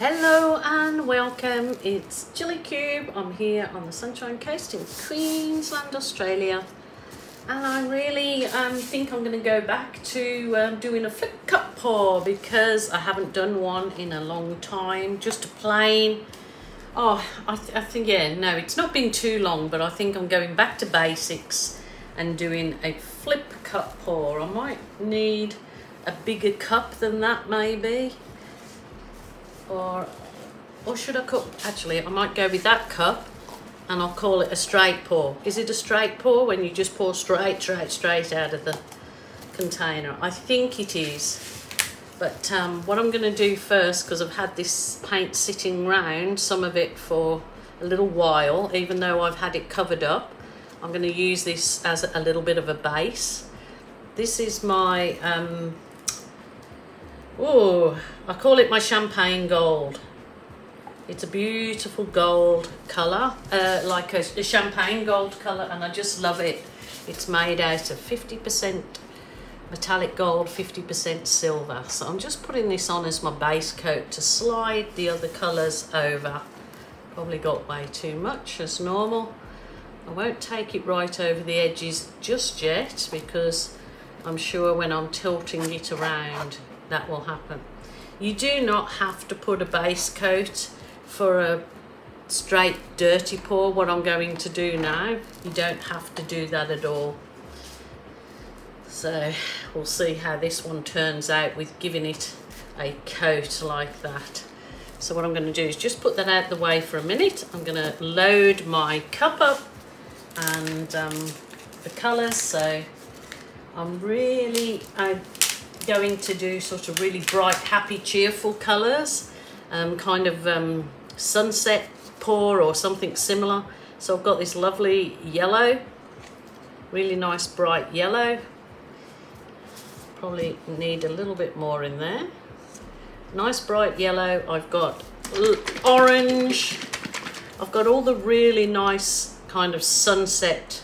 Hello and welcome. It's Gilly Kube. I'm here on the Sunshine Coast in Queensland, Australia. And I really um, think I'm going to go back to um, doing a flip cup pour because I haven't done one in a long time. Just a plain. Oh, I, th I think, yeah, no, it's not been too long, but I think I'm going back to basics and doing a flip cup pour. I might need a bigger cup than that maybe or or should I cook? Actually I might go with that cup and I'll call it a straight pour. Is it a straight pour when you just pour straight straight straight out of the container? I think it is. But um, what I'm going to do first because I've had this paint sitting round some of it for a little while even though I've had it covered up I'm going to use this as a little bit of a base. This is my um, Oh, I call it my champagne gold. It's a beautiful gold colour, uh, like a, a, champagne gold colour, and I just love it. It's made out of 50% metallic gold, 50% silver. So I'm just putting this on as my base coat to slide the other colours over. Probably got way too much as normal. I won't take it right over the edges just yet because I'm sure when I'm tilting it around that will happen. You do not have to put a base coat for a straight dirty pour, what I'm going to do now. You don't have to do that at all. So we'll see how this one turns out with giving it a coat like that. So what I'm going to do is just put that out the way for a minute. I'm going to load my cup up and um, the colours. So I'm really, I going to do sort of really bright, happy, cheerful colours, um, kind of um, sunset pour or something similar. So I've got this lovely yellow, really nice bright yellow. Probably need a little bit more in there. Nice bright yellow. I've got orange. I've got all the really nice kind of sunset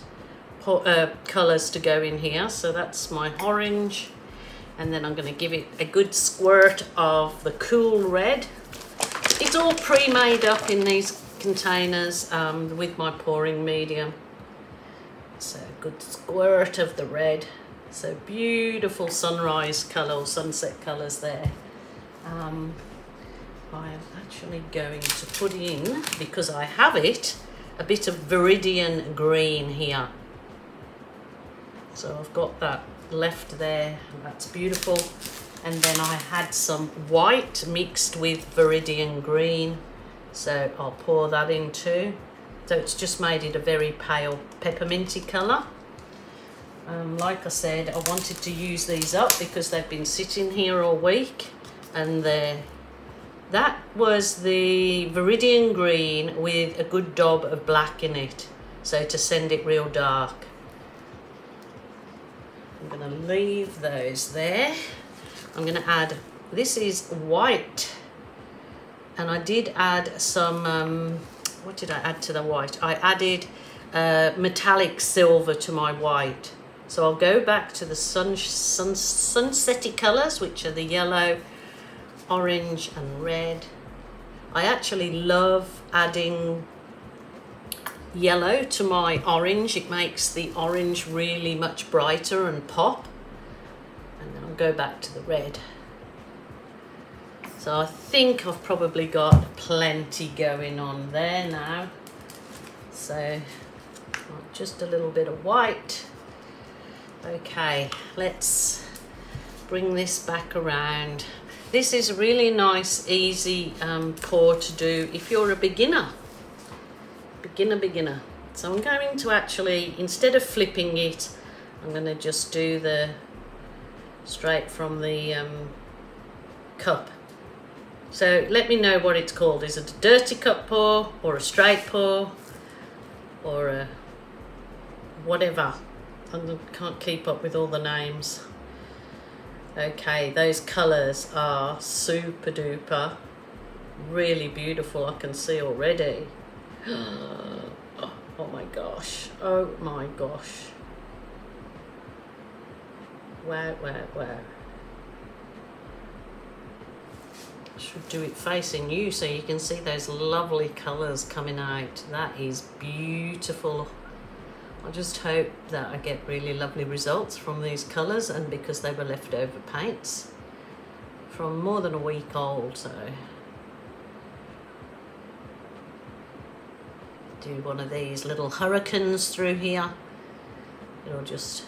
uh, colours to go in here. So that's my orange and then I'm going to give it a good squirt of the cool red. It's all pre-made up in these containers um, with my pouring medium. So a good squirt of the red. So beautiful sunrise colour or sunset colours there. Um, I am actually going to put in, because I have it, a bit of Viridian green here. So I've got that left there that's beautiful. And then I had some white mixed with Viridian green. So I'll pour that in too. So it's just made it a very pale pepperminty colour. Um, like I said I wanted to use these up because they've been sitting here all week and they that was the Viridian green with a good daub of black in it. So to send it real dark I'm going to leave those there. I'm going to add, this is white. And I did add some, um, what did I add to the white? I added uh, metallic silver to my white. So I'll go back to the sun, sun sunsetty colours, which are the yellow, orange and red. I actually love adding yellow to my orange. It makes the orange really much brighter and pop. And then I'll go back to the red. So I think I've probably got plenty going on there now. So just a little bit of white. Okay, let's bring this back around. This is a really nice, easy um, pour to do if you're a beginner beginner, beginner. So I'm going to actually, instead of flipping it, I'm going to just do the straight from the um, cup. So let me know what it's called. Is it a dirty cup pour or a straight pour or a whatever? I can't keep up with all the names. Okay, those colours are super duper. Really beautiful, I can see already. oh, my gosh. Oh my gosh. Wow, wow, wow. should do it facing you so you can see those lovely colours coming out. That is beautiful. I just hope that I get really lovely results from these colours and because they were leftover paints from more than a week old so do one of these little hurricanes through here. It'll just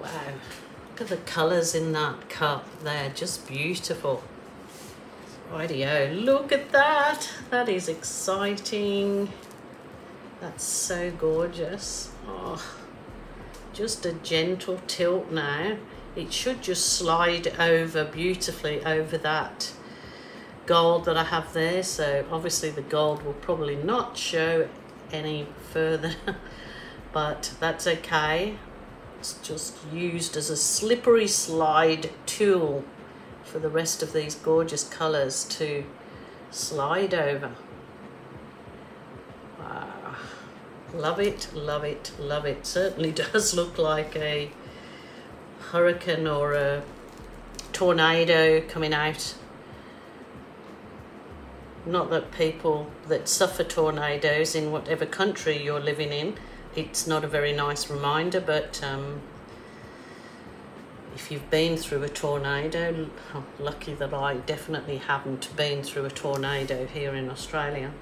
wow. Look at the colours in that cup they're just beautiful. Rightio look at that. That is exciting. That's so gorgeous. Oh just a gentle tilt now. It should just slide over beautifully over that gold that I have there so obviously the gold will probably not show any further but that's okay. It's just used as a slippery slide tool for the rest of these gorgeous colors to slide over. Wow love it love it love it. Certainly does look like a hurricane or a tornado coming out not that people that suffer tornadoes in whatever country you're living in, it's not a very nice reminder, but um, if you've been through a tornado, I'm lucky that I definitely haven't been through a tornado here in Australia.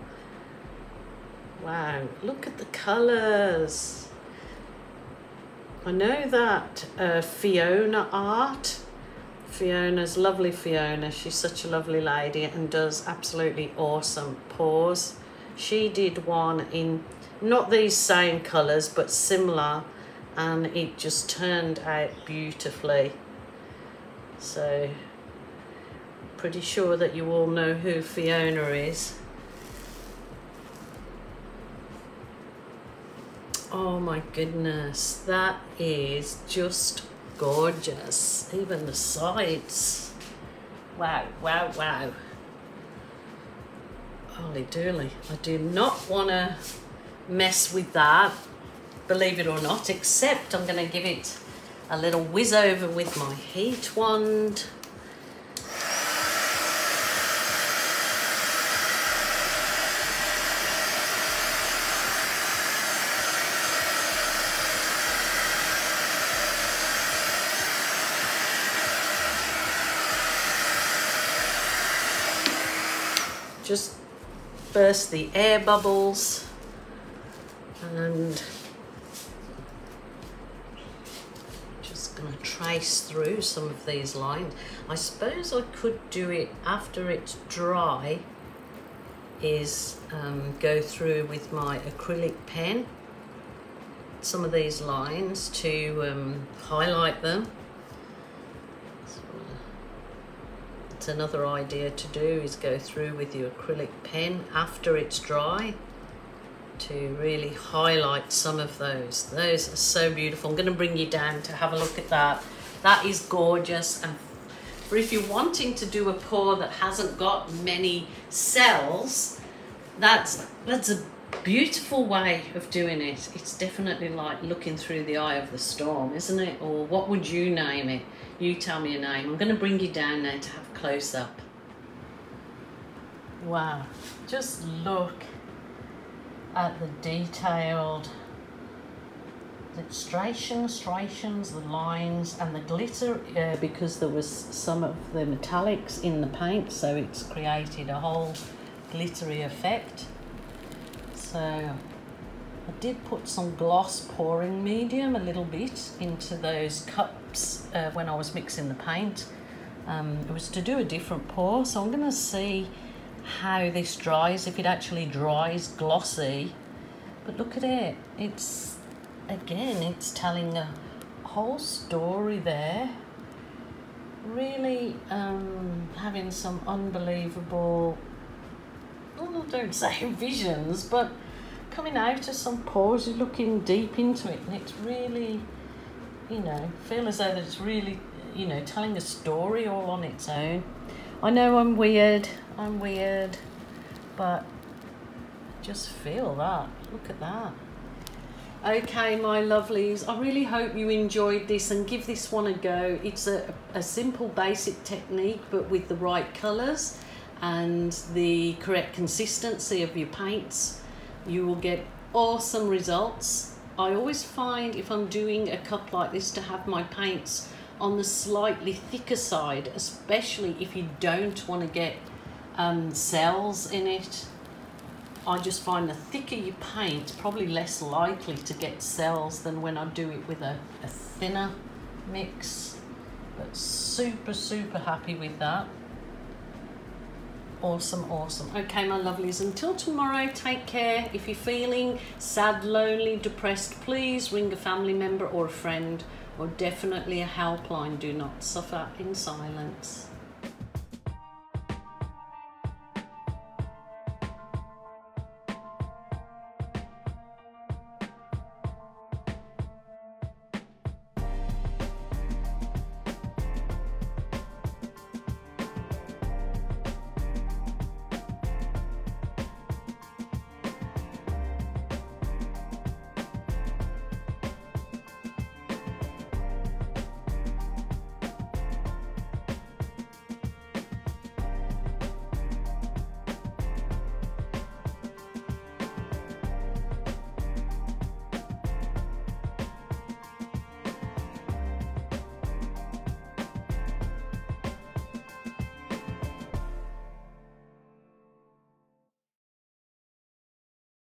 Wow, look at the colours. I know that uh, Fiona art Fiona's lovely Fiona. She's such a lovely lady and does absolutely awesome pours. She did one in not these same colours but similar and it just turned out beautifully. So pretty sure that you all know who Fiona is. Oh my goodness, that is just gorgeous. Even the sides. Wow, wow, wow. Holy dooly. I do not want to mess with that, believe it or not, except I'm going to give it a little whiz over with my heat wand. Just burst the air bubbles and just going to trace through some of these lines. I suppose I could do it after it's dry is um, go through with my acrylic pen some of these lines to um, highlight them That's another idea to do is go through with your acrylic pen after it's dry to really highlight some of those. Those are so beautiful. I'm going to bring you down to have a look at that. That is gorgeous. And for if you're wanting to do a pour that hasn't got many cells, that's, that's a beautiful way of doing it. It's definitely like looking through the eye of the storm, isn't it? Or what would you name it? You tell me a name. I'm going to bring you down there to have a close up. Wow, just look at the detailed the striations, striations, the lines and the glitter uh, because there was some of the metallics in the paint so it's created a whole glittery effect. So I did put some gloss pouring medium a little bit into those cups uh, when I was mixing the paint. Um, it was to do a different pour, so I'm going to see how this dries, if it actually dries glossy. But look at it, it's, again, it's telling a whole story there. Really um, having some unbelievable, well, don't say visions, but coming out of some you're looking deep into it, and it's really you know, feel as though that it's really, you know, telling a story all on its own. I know I'm weird, I'm weird, but just feel that. Look at that. Okay, my lovelies, I really hope you enjoyed this and give this one a go. It's a, a simple basic technique but with the right colours and the correct consistency of your paints, you will get awesome results. I always find if I'm doing a cup like this to have my paints on the slightly thicker side, especially if you don't want to get um, cells in it I just find the thicker you paint, probably less likely to get cells than when I do it with a, a thinner mix. But super, super happy with that. Awesome, awesome. Okay, my lovelies, until tomorrow, take care. If you're feeling sad, lonely, depressed, please ring a family member or a friend or definitely a helpline. Do not suffer in silence.